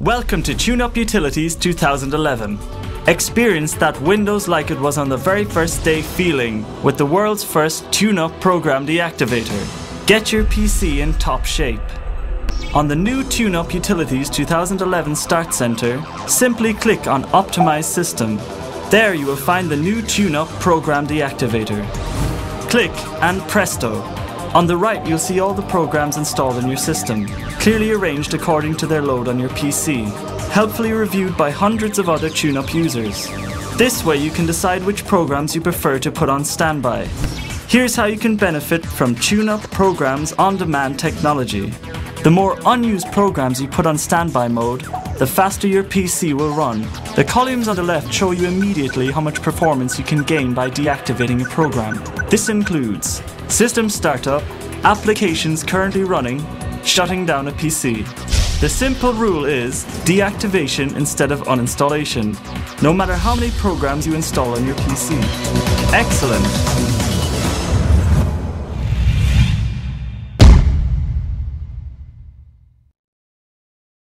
Welcome to TuneUp Utilities 2011. Experience that Windows like it was on the very first day feeling with the world's first TuneUp program deactivator. Get your PC in top shape. On the new TuneUp Utilities 2011 Start Center, simply click on Optimize System. There you will find the new TuneUp program deactivator. Click and presto. On the right you'll see all the programs installed in your system, clearly arranged according to their load on your PC, helpfully reviewed by hundreds of other TuneUp users. This way you can decide which programs you prefer to put on standby. Here's how you can benefit from TuneUp Programs on-demand technology. The more unused programs you put on standby mode, the faster your PC will run. The columns on the left show you immediately how much performance you can gain by deactivating a program. This includes system startup, applications currently running, shutting down a PC. The simple rule is deactivation instead of uninstallation, no matter how many programs you install on your PC. Excellent!